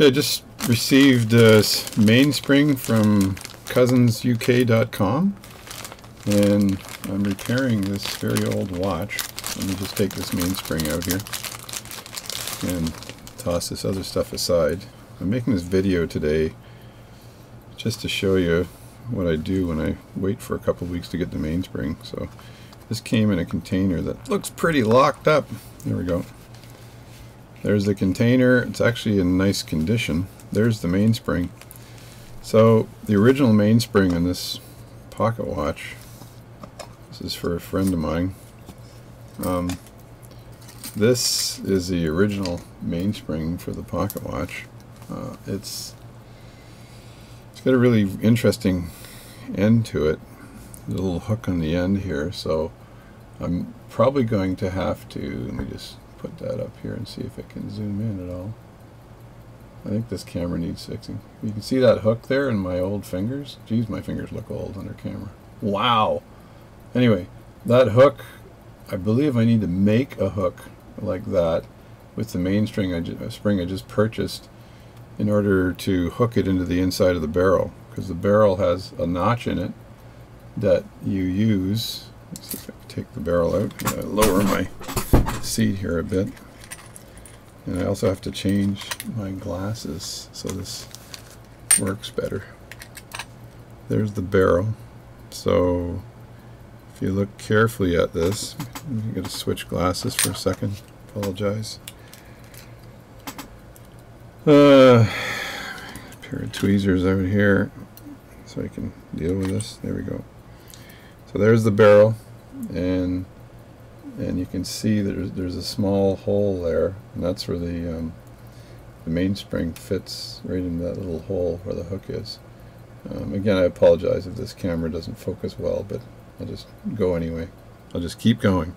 Okay, I just received a mainspring from cousinsuk.com and I'm repairing this very old watch. Let me just take this mainspring out here and toss this other stuff aside. I'm making this video today just to show you what I do when I wait for a couple weeks to get the mainspring. So this came in a container that looks pretty locked up. There we go. There's the container. It's actually in nice condition. There's the mainspring. So the original mainspring on this pocket watch, this is for a friend of mine. Um, this is the original mainspring for the pocket watch. Uh, it's it's got a really interesting end to it. A little hook on the end here, so I'm probably going to have to. Let me just put that up here and see if it can zoom in at all. I think this camera needs fixing. You can see that hook there in my old fingers. Geez, my fingers look old under camera. Wow! Anyway, that hook, I believe I need to make a hook like that with the mainspring I just, uh, spring I just purchased in order to hook it into the inside of the barrel because the barrel has a notch in it that you use. Let's see if I can take the barrel out. lower my seat here a bit. And I also have to change my glasses so this works better. There's the barrel. So if you look carefully at this, I'm going to switch glasses for a second. Apologize. Uh, pair of tweezers over here so I can deal with this. There we go. So there's the barrel and and you can see there's, there's a small hole there and that's where the, um, the mainspring fits right in that little hole where the hook is. Um, again I apologize if this camera doesn't focus well but I'll just go anyway. I'll just keep going.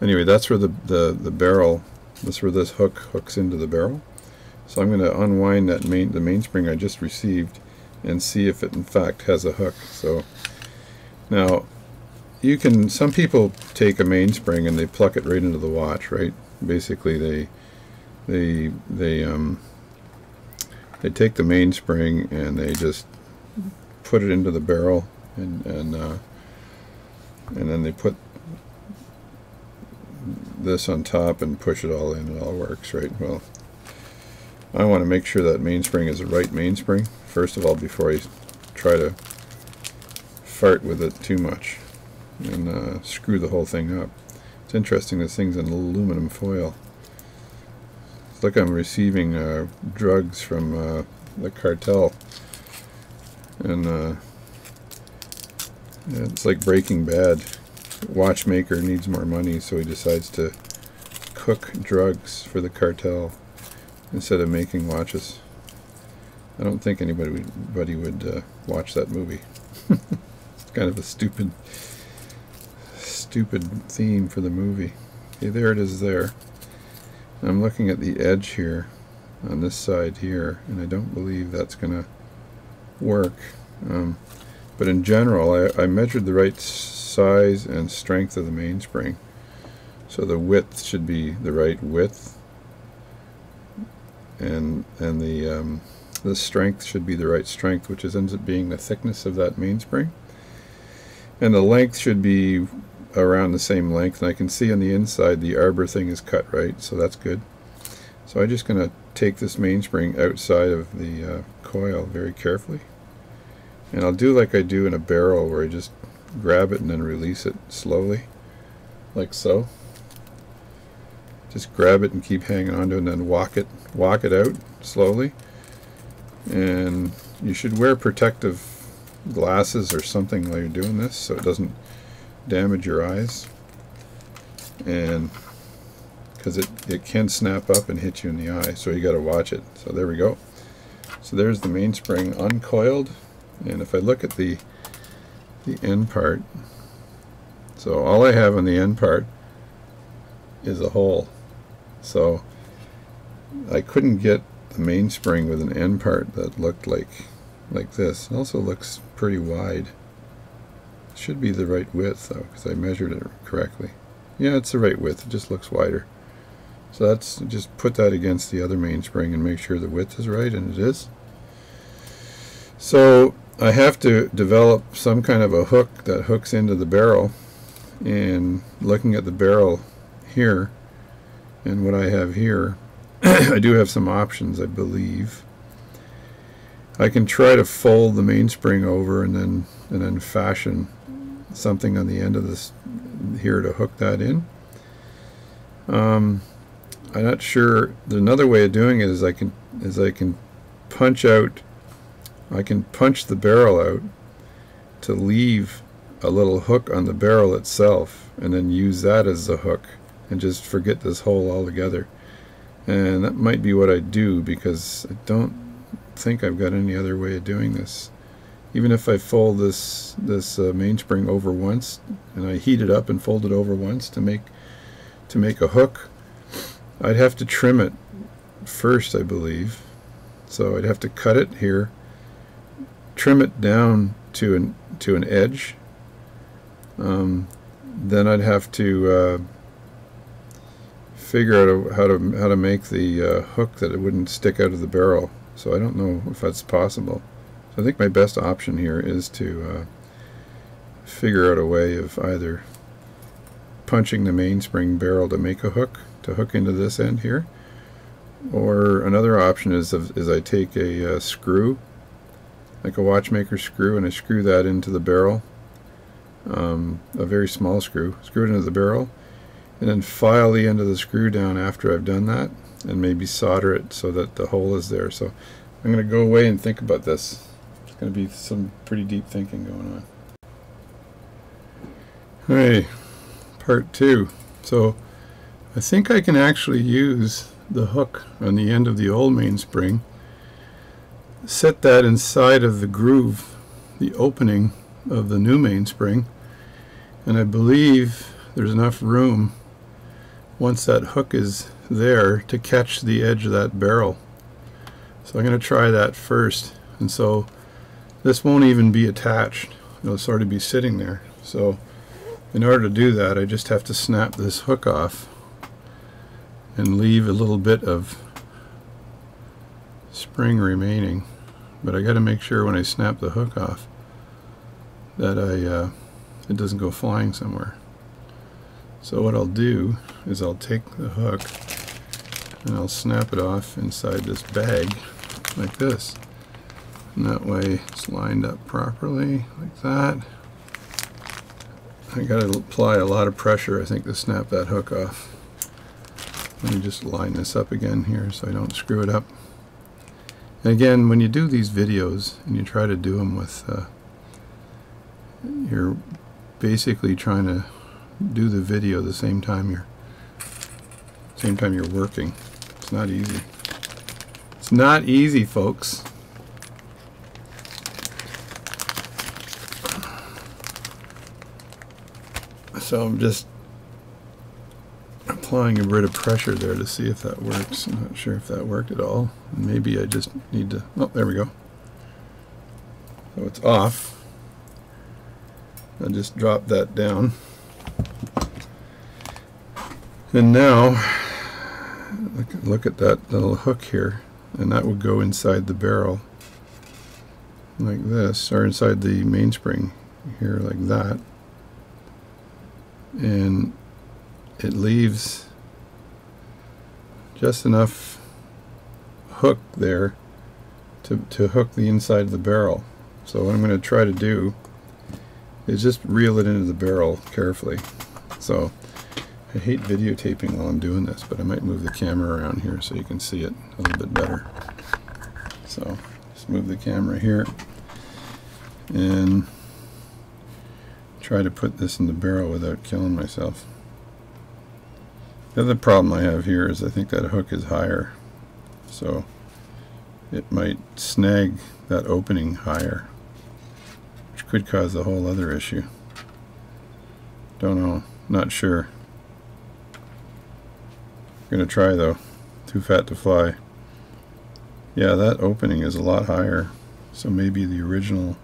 Anyway that's where the, the, the barrel, that's where this hook hooks into the barrel. So I'm going to unwind that main the mainspring I just received and see if it in fact has a hook. So now you can some people take a mainspring and they pluck it right into the watch right? Basically they they they um they take the mainspring and they just put it into the barrel and and uh, and then they put this on top and push it all in. It all works right? Well I want to make sure that mainspring is the right mainspring first of all before I try to fart with it too much and uh, screw the whole thing up. It's interesting this thing's in aluminum foil. It's like I'm receiving uh, drugs from uh, the cartel. And uh, it's like Breaking Bad. Watchmaker needs more money so he decides to cook drugs for the cartel instead of making watches. I don't think anybody would, anybody would uh, watch that movie. it's kind of a stupid stupid theme for the movie. Okay, there it is there. I'm looking at the edge here on this side here and I don't believe that's gonna work um, but in general I, I, measured the right size and strength of the mainspring so the width should be the right width and and the um, the strength should be the right strength which ends up being the thickness of that mainspring and the length should be around the same length and I can see on the inside the arbor thing is cut right? So that's good. So I'm just going to take this mainspring outside of the uh, coil very carefully. And I'll do like I do in a barrel where I just grab it and then release it slowly like so. Just grab it and keep hanging on to it and then walk it walk it out slowly. And you should wear protective glasses or something while you're doing this so it doesn't damage your eyes. And because it, it can snap up and hit you in the eye so you got to watch it. So there we go. So there's the mainspring uncoiled. And if I look at the the end part so all I have on the end part is a hole. So I couldn't get the mainspring with an end part that looked like like this. It also looks pretty wide should be the right width though, because I measured it correctly. Yeah, it's the right width, it just looks wider. So that's just put that against the other mainspring and make sure the width is right, and it is. So I have to develop some kind of a hook that hooks into the barrel and looking at the barrel here and what I have here I do have some options I believe I can try to fold the mainspring over and then and then fashion something on the end of this here to hook that in um, I'm not sure another way of doing it is I can is I can punch out I can punch the barrel out to leave a little hook on the barrel itself and then use that as the hook and just forget this hole altogether. And that might be what I do because I don't think I've got any other way of doing this. Even if I fold this this uh, mainspring over once and I heat it up and fold it over once to make to make a hook, I'd have to trim it first, I believe. So I'd have to cut it here trim it down to an to an edge um, then I'd have to uh, figure out how to how to make the uh, hook that it wouldn't stick out of the barrel so I don't know if that's possible. So I think my best option here is to uh, figure out a way of either punching the mainspring barrel to make a hook to hook into this end here. Or another option is, is I take a uh, screw like a watchmaker screw and I screw that into the barrel. Um, a very small screw screw it into the barrel and then file the end of the screw down after I've done that and maybe solder it so that the hole is there. So I'm going to go away and think about this. It's going to be some pretty deep thinking going on. Hey part two. So I think I can actually use the hook on the end of the old mainspring set that inside of the groove, the opening of the new mainspring, and I believe there's enough room once that hook is there to catch the edge of that barrel. So I'm going to try that first. And so this won't even be attached. It'll sort of be sitting there. So in order to do that, I just have to snap this hook off and leave a little bit of spring remaining but I got to make sure when I snap the hook off that I uh, it doesn't go flying somewhere so what I'll do is I'll take the hook and I'll snap it off inside this bag like this. And that way it's lined up properly like that. I got to apply a lot of pressure I think to snap that hook off. Let me just line this up again here so I don't screw it up. And again, when you do these videos and you try to do them with, uh, you're basically trying to do the video the same time you're, same time you're working. It's not easy. It's not easy, folks. So I'm just applying a bit of pressure there to see if that works. I'm not sure if that worked at all. Maybe I just need to, oh, there we go. So it's off. I'll just drop that down. And now, look, at that little hook here, and that would go inside the barrel like this, or inside the mainspring here like that. And it leaves just enough hook there to, to hook the inside of the barrel. So what I'm going to try to do is just reel it into the barrel carefully. So I hate videotaping while I'm doing this, but I might move the camera around here so you can see it a little bit better. So just move the camera here and try to put this in the barrel without killing myself. The other problem I have here is I think that hook is higher. So it might snag that opening higher, which could cause a whole other issue. Don't know. Not sure. Gonna try though. Too fat to fly. Yeah, that opening is a lot higher. So maybe the original...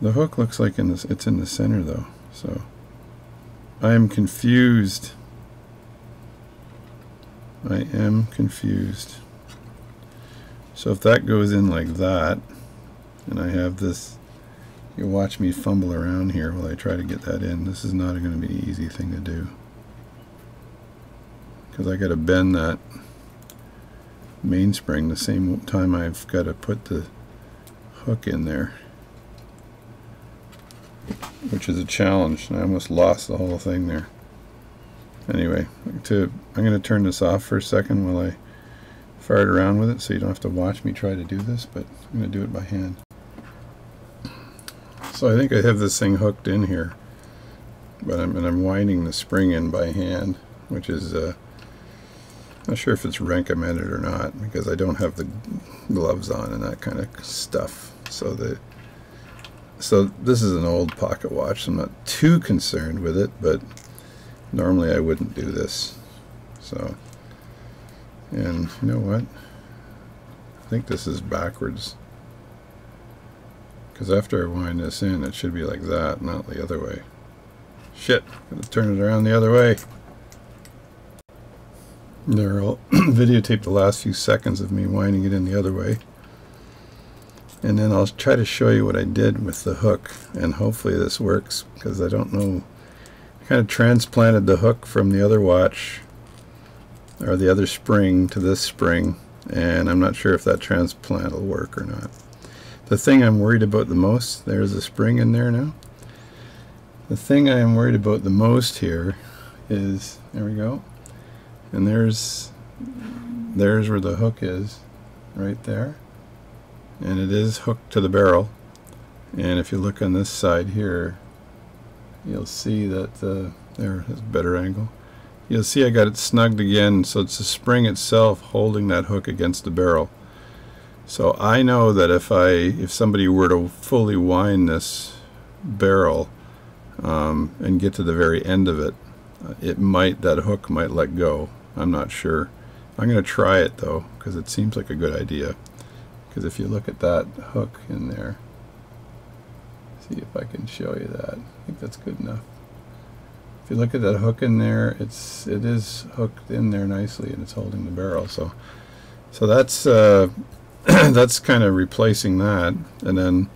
The hook looks like in this, it's in the center though. So I am confused I am confused. So if that goes in like that, and I have this, you watch me fumble around here while I try to get that in. This is not going to be an easy thing to do. Because I got to bend that mainspring the same time I've got to put the hook in there. Which is a challenge. I almost lost the whole thing there. Anyway, to I'm going to turn this off for a second while I fart around with it so you don't have to watch me try to do this, but I'm going to do it by hand. So I think I have this thing hooked in here, but I'm, and I'm winding the spring in by hand, which is uh, not sure if it's recommended or not because I don't have the gloves on and that kind of stuff. So the so this is an old pocket watch. I'm not too concerned with it, but normally I wouldn't do this. So and you know what? I think this is backwards. Because after I wind this in, it should be like that, not the other way. Shit, gotta turn it around the other way. There, I'll videotape the last few seconds of me winding it in the other way. And then I'll try to show you what I did with the hook, and hopefully this works, because I don't know. I kind of transplanted the hook from the other watch or the other spring to this spring and I'm not sure if that transplant will work or not. The thing I'm worried about the most, there's a spring in there now. The thing I am worried about the most here is, there we go, and there's, there's where the hook is, right there. And it is hooked to the barrel. And if you look on this side here, you'll see that, uh, there is a better angle You'll see I got it snugged again, so it's the spring itself holding that hook against the barrel. So I know that if I, if somebody were to fully wind this barrel um, and get to the very end of it, uh, it might, that hook might let go. I'm not sure. I'm going to try it though, because it seems like a good idea. Because if you look at that hook in there, see if I can show you that. I think that's good enough if you look at that hook in there, it's it is hooked in there nicely and it's holding the barrel. So so that's uh, that's kind of replacing that. And then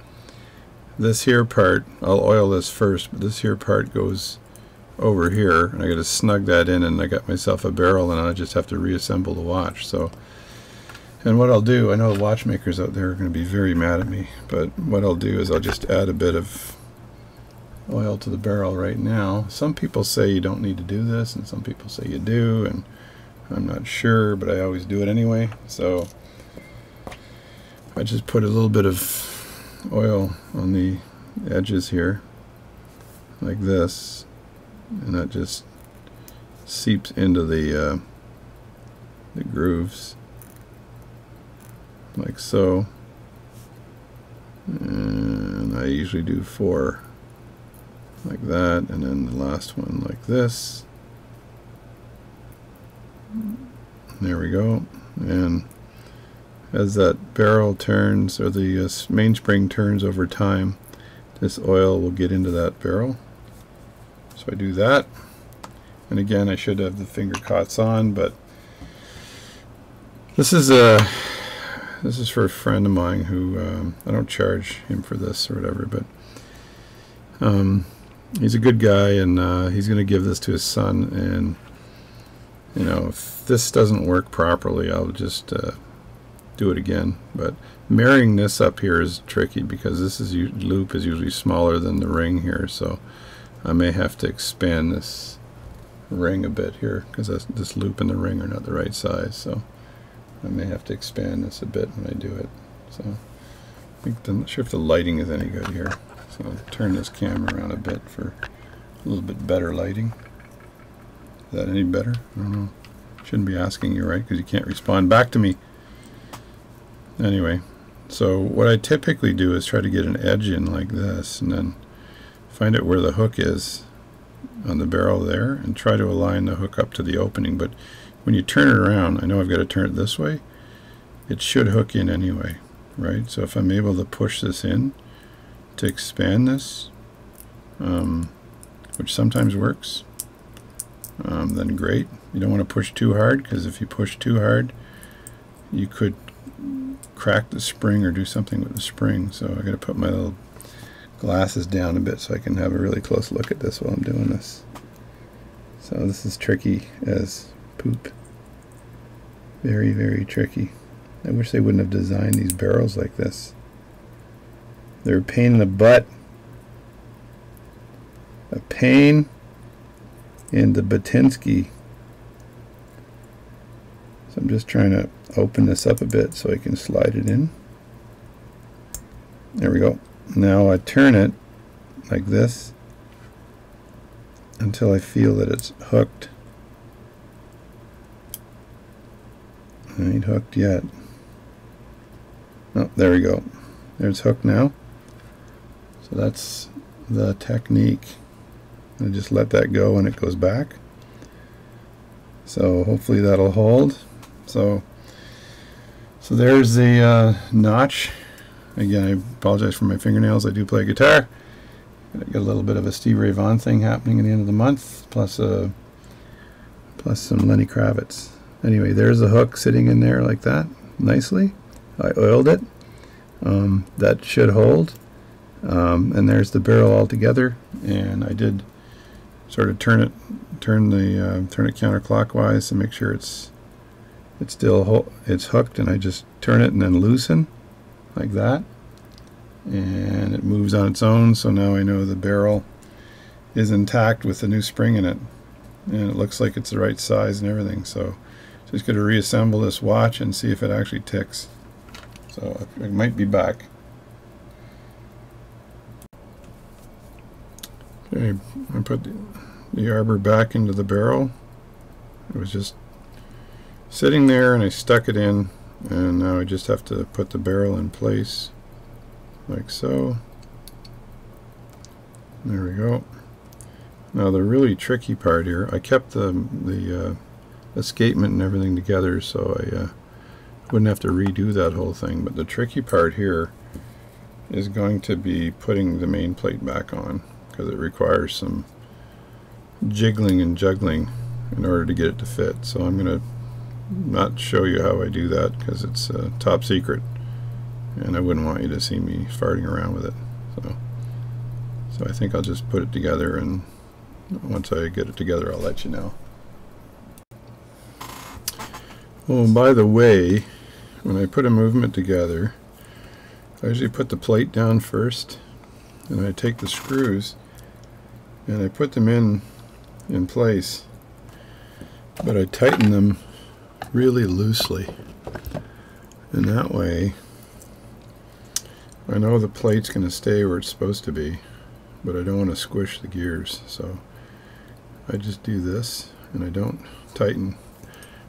this here part, I'll oil this first, but this here part goes over here and I got to snug that in and I got myself a barrel and I just have to reassemble the watch. So and what I'll do, I know the watchmakers out there are going to be very mad at me, but what I'll do is I'll just add a bit of oil to the barrel right now. Some people say you don't need to do this and some people say you do and I'm not sure but I always do it anyway so I just put a little bit of oil on the edges here like this and that just seeps into the uh, the grooves. Like so. And I usually do four. Like that and then the last one like this. There we go. And as that barrel turns or the uh, mainspring turns over time this oil will get into that barrel so I do that and again I should have the finger cots on but this is a this is for a friend of mine who um, I don't charge him for this or whatever but um, he's a good guy, and uh, he's going to give this to his son. And you know, if this doesn't work properly, I'll just uh, do it again. But marrying this up here is tricky because this is loop is usually smaller than the ring here, so I may have to expand this ring a bit here because this loop and the ring are not the right size. So I may have to expand this a bit when I do it. So I'm not sure if the lighting is any good here. So I'll turn this camera around a bit for a little bit better lighting. Is that any better? I don't know. Shouldn't be asking you, right? Because you can't respond back to me. Anyway, so what I typically do is try to get an edge in like this and then find out where the hook is on the barrel there and try to align the hook up to the opening. But when you turn it around, I know I've got to turn it this way, it should hook in anyway, right? So if I'm able to push this in, to expand this, um, which sometimes works. um, then great. You don't want to push too hard because if you push too hard, you could crack the spring or do something with the spring. So I got to put my little glasses down a bit so I can have a really close look at this while I'm doing this. So this is tricky as poop. Very, very tricky. I wish they wouldn't have designed these barrels like this. They're a pain in the butt. A pain in the Batinsky. So I'm just trying to open this up a bit so I can slide it in. There we go. Now I turn it like this until I feel that it's hooked. I ain't hooked yet. Oh, there we go. There's hooked now. So that's the technique. I just let that go and it goes back. So hopefully that'll hold. So so there's the uh, notch. Again, I apologize for my fingernails. I do play guitar. Got a little bit of a Steve Ray Vaughan thing happening at the end of the month, plus a uh, plus some Lenny Kravitz. Anyway, there's a hook sitting in there like that, nicely. I oiled it. Um, that should hold. Um, and there's the barrel all together. And I did sort of turn it, turn the uh, turn it counterclockwise to make sure it's it's still it's hooked. And I just turn it and then loosen like that. And it moves on its own so now I know the barrel is intact with the new spring in it. And it looks like it's the right size and everything so just going to reassemble this watch and see if it actually ticks. So it might be back. Okay I put the, the arbor back into the barrel. It was just sitting there and I stuck it in and now I just have to put the barrel in place like so. There we go. Now the really tricky part here, I kept the, the uh, escapement and everything together so I uh, wouldn't have to redo that whole thing. But the tricky part here is going to be putting the main plate back on because it requires some jiggling and juggling in order to get it to fit. So I'm going to not show you how I do that because it's uh, top secret and I wouldn't want you to see me farting around with it so. So I think I'll just put it together and once I get it together I'll let you know. Oh by the way when I put a movement together I usually put the plate down first and I take the screws and I put them in in place but I tighten them really loosely and that way I know the plate's going to stay where it's supposed to be, but I don't want to squish the gears, so I just do this, and I don't tighten.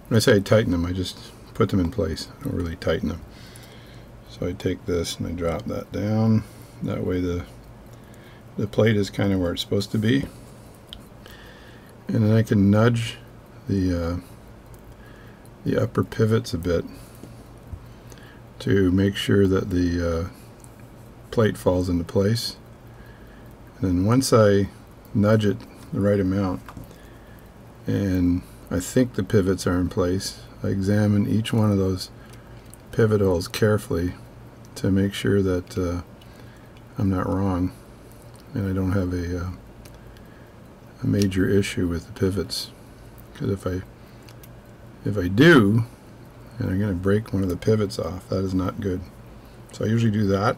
When I say I tighten them, I just put them in place. I don't really tighten them. So I take this and I drop that down. That way the the plate is kind of where it's supposed to be. And then I can nudge the uh, the upper pivots a bit to make sure that the uh, plate falls into place. And then once I nudge it the right amount and I think the pivots are in place, I examine each one of those pivot holes carefully to make sure that uh, I'm not wrong and I don't have a, uh, a major issue with the pivots because if I if I do and I'm going to break one of the pivots off that is not good. So I usually do that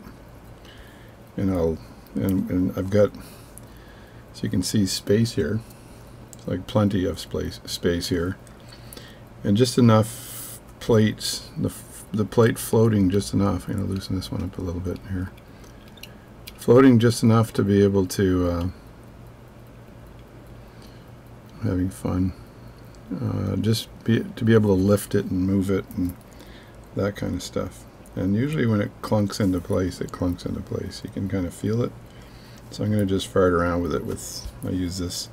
and I'll and, and I've got so you can see space here it's like plenty of space space here and just enough plates the, the plate floating just enough I'm going to loosen this one up a little bit here floating just enough to be able to uh, having fun uh, just be, to be able to lift it and move it and that kind of stuff. And usually when it clunks into place it clunks into place. You can kind of feel it. So I'm going to just fart around with it with I use this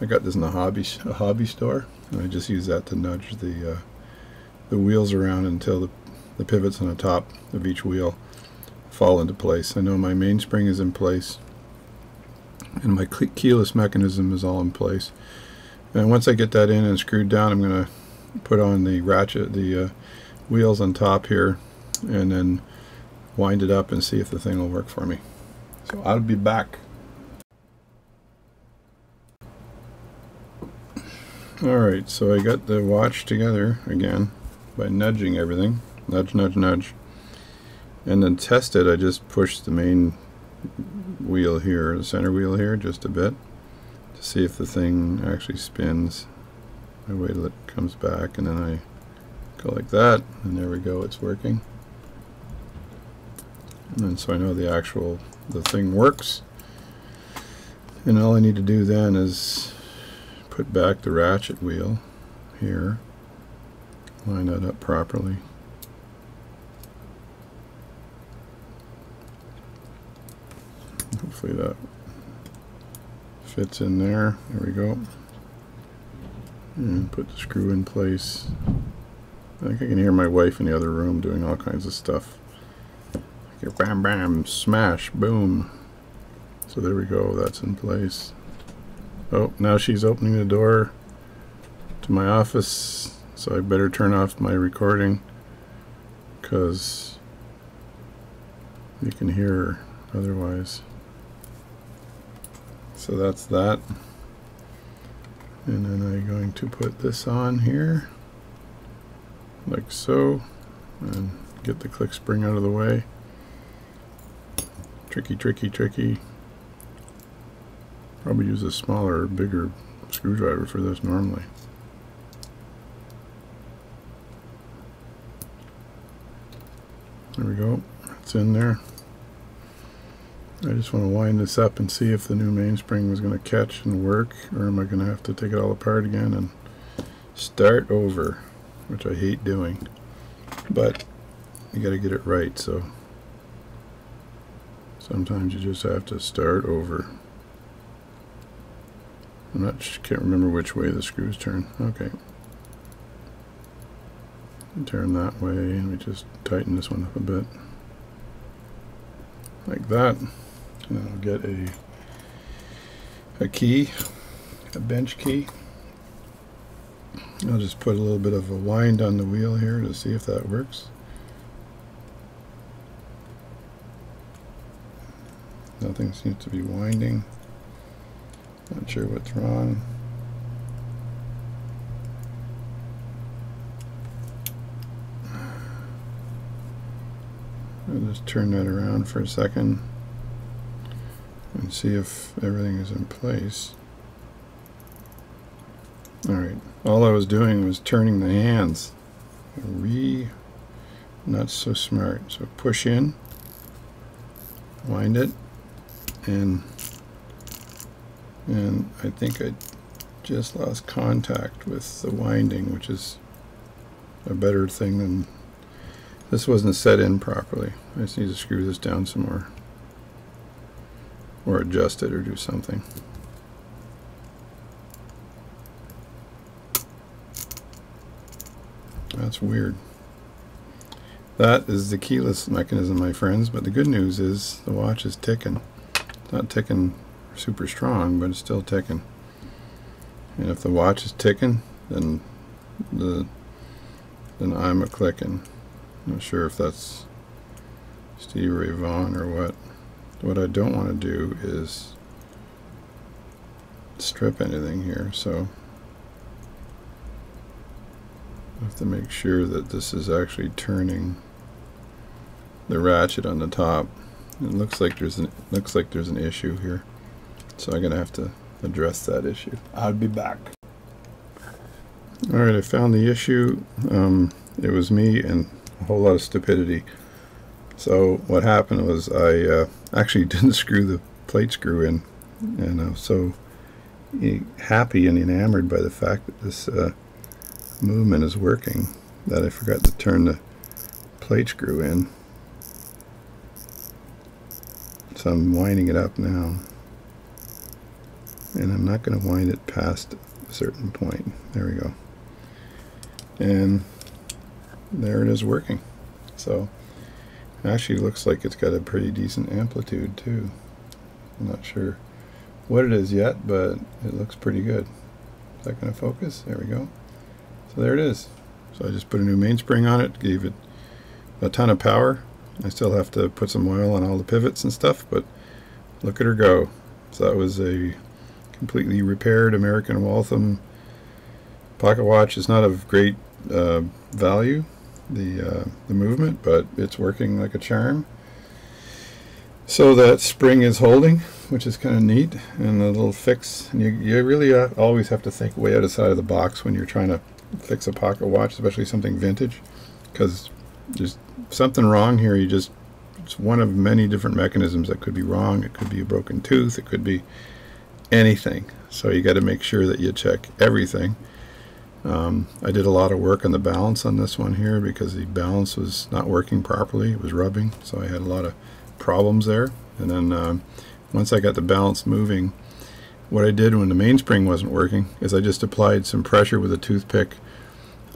I got this in a hobby a hobby store. And I just use that to nudge the uh, the wheels around until the, the pivots on the top of each wheel fall into place. I know my mainspring is in place and my keyless mechanism is all in place And once I get that in and screwed down, I'm going to put on the ratchet, the uh, wheels on top here, and then wind it up and see if the thing will work for me. So I'll be back. Alright, so I got the watch together again by nudging everything. Nudge, nudge, nudge. And then test it, I just pushed the main wheel here, the center wheel here, just a bit to see if the thing actually spins. I wait till it comes back and then I go like that and there we go, it's working. And so I know the actual, the thing works. And all I need to do then is put back the ratchet wheel here, line that up properly. Hopefully that fits in there. There we go. And put the screw in place. I think I can hear my wife in the other room doing all kinds of stuff. Bam, bam, smash, boom. So there we go, that's in place. Oh, now she's opening the door to my office, so I better turn off my recording because you can hear her otherwise. So that's that. And then I'm going to put this on here, like so, and get the click spring out of the way. Tricky, tricky, tricky. Probably use a smaller, bigger screwdriver for this normally. There we go. It's in there. I just want to wind this up and see if the new mainspring was going to catch and work or am I going to have to take it all apart again and start over which I hate doing. But you got to get it right so sometimes you just have to start over. I'm not can't remember which way the screws turn. Okay. Turn that way and we just tighten this one up a bit. Like that I'll get a a key, a bench key. I'll just put a little bit of a wind on the wheel here to see if that works. Nothing seems to be winding. Not sure what's wrong. I'll just turn that around for a second and see if everything is in place. Alright, all I was doing was turning the hands. Re, not so smart. So push in, wind it, and and I think I just lost contact with the winding, which is a better thing than this wasn't set in properly. I just need to screw this down some more or adjust it or do something. That's weird. That is the keyless mechanism, my friends, but the good news is the watch is ticking. It's not ticking super strong, but it's still ticking. And if the watch is ticking, then the then I'm a clicking. Not sure if that's Steve Ray Vaughan or what. What I don't want to do is strip anything here, so I have to make sure that this is actually turning the ratchet on the top. It looks like there's an looks like there's an issue here, so I'm gonna have to address that issue. I'll be back. All right, I found the issue. Um, it was me and a whole lot of stupidity. So what happened was I uh, actually didn't screw the plate screw in, and I was so happy and enamored by the fact that this uh, movement is working that I forgot to turn the plate screw in. So I'm winding it up now. And I'm not going to wind it past a certain point. There we go. And there it is working. So Actually looks like it's got a pretty decent amplitude too. I'm not sure what it is yet, but it looks pretty good. Is that going to focus? There we go. So there it is. So I just put a new mainspring on it, gave it a ton of power. I still have to put some oil on all the pivots and stuff, but look at her go. So that was a completely repaired American Waltham pocket watch. It's not of great uh, value, the, uh, the movement, but it's working like a charm. So that spring is holding, which is kind of neat, and the little fix. And you, you really uh, always have to think way out of side of the box when you're trying to fix a pocket watch, especially something vintage, because there's something wrong here. You just it's one of many different mechanisms that could be wrong. It could be a broken tooth. It could be anything. So you got to make sure that you check everything. Um, I did a lot of work on the balance on this one here because the balance was not working properly. It was rubbing, so I had a lot of problems there. And then um, once I got the balance moving, what I did when the mainspring wasn't working is I just applied some pressure with a toothpick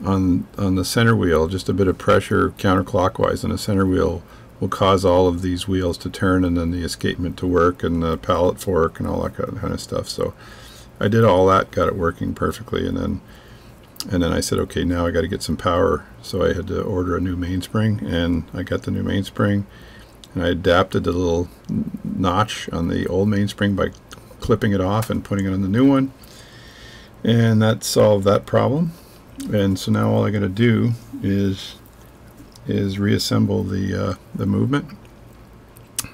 on on the center wheel, just a bit of pressure counterclockwise on the center wheel will cause all of these wheels to turn and then the escapement to work and the pallet fork and all that kind of stuff. So I did all that, got it working perfectly, and then and then I said, okay, now I got to get some power. So I had to order a new mainspring, and I got the new mainspring, and I adapted the little notch on the old mainspring by clipping it off and putting it on the new one, and that solved that problem. And so now all I got to do is is reassemble the uh, the movement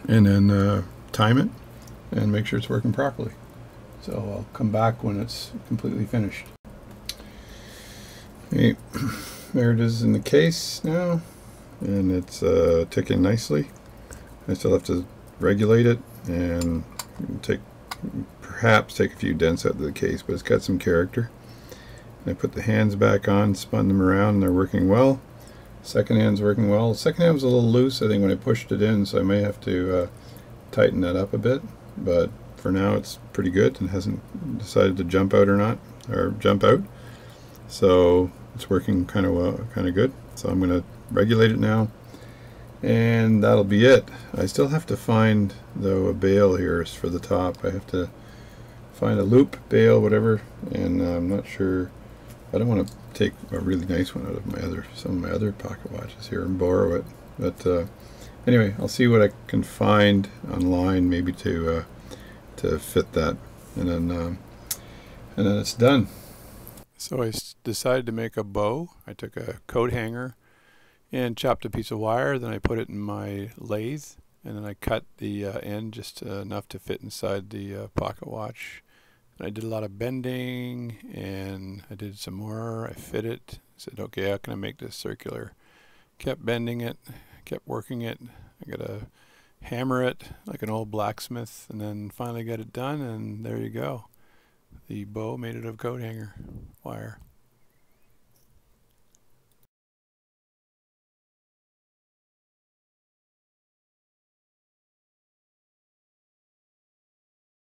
and then uh, time it and make sure it's working properly. So I'll come back when it's completely finished. There it is in the case now and it's uh, ticking nicely. I still have to regulate it and take perhaps take a few dents out of the case but it's got some character. I put the hands back on, spun them around, and they're working well. Second hand's working well. Second hand was a little loose, I think, when I pushed it in, so I may have to uh, tighten that up a bit. But for now, it's pretty good and hasn't decided to jump out or not, or jump out. So it's working kind of well, kind of good. So I'm going to regulate it now, and that'll be it. I still have to find though a bail here for the top. I have to find a loop bail, whatever, and uh, I'm not sure I don't want to take a really nice one out of my other some of my other pocket watches here and borrow it. But uh, anyway, I'll see what I can find online, maybe to uh, to fit that, and then um, and then it's done. So I decided to make a bow. I took a coat hanger and chopped a piece of wire. Then I put it in my lathe, and then I cut the uh, end just enough to fit inside the uh, pocket watch I did a lot of bending and I did some more. I fit it. Said, okay, how can I make this circular? Kept bending it, kept working it. I got to hammer it like an old blacksmith and then finally got it done and there you go. The bow made it of coat hanger wire.